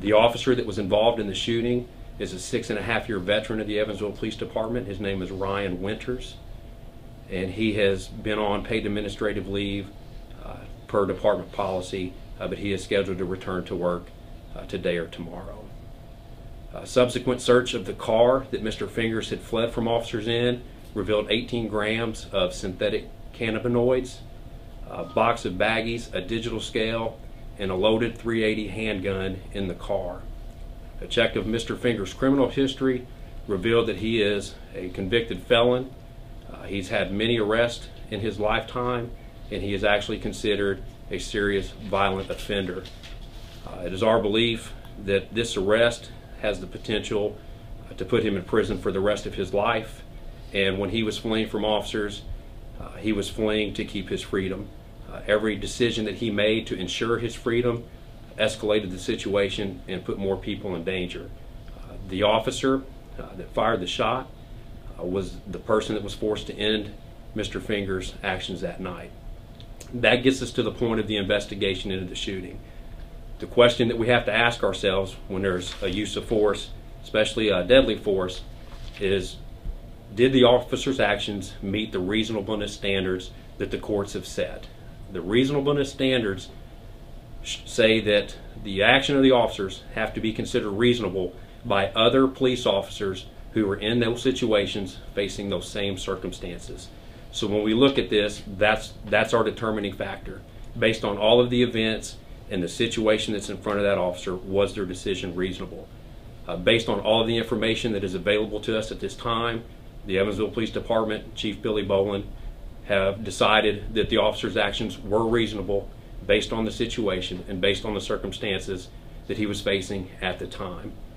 The officer that was involved in the shooting is a six and a half year veteran of the Evansville Police Department. His name is Ryan Winters, and he has been on paid administrative leave uh, per department policy, uh, but he is scheduled to return to work uh, today or tomorrow. A subsequent search of the car that Mr. Fingers had fled from officers in revealed 18 grams of synthetic cannabinoids, a box of baggies, a digital scale, and a loaded 380 handgun in the car. A check of Mr. Fingers' criminal history revealed that he is a convicted felon. Uh, he's had many arrests in his lifetime, and he is actually considered a serious violent offender. Uh, it is our belief that this arrest has the potential uh, to put him in prison for the rest of his life. And when he was fleeing from officers, uh, he was fleeing to keep his freedom. Uh, every decision that he made to ensure his freedom escalated the situation and put more people in danger. Uh, the officer uh, that fired the shot uh, was the person that was forced to end Mr. Fingers' actions that night. That gets us to the point of the investigation into the shooting. The question that we have to ask ourselves when there's a use of force, especially a deadly force, is did the officer's actions meet the reasonableness standards that the courts have set? The reasonableness standards say that the action of the officers have to be considered reasonable by other police officers who were in those situations facing those same circumstances. So when we look at this, that's that's our determining factor. Based on all of the events and the situation that's in front of that officer, was their decision reasonable? Uh, based on all of the information that is available to us at this time, the Evansville Police Department, Chief Billy Bolin, have decided that the officer's actions were reasonable based on the situation and based on the circumstances that he was facing at the time.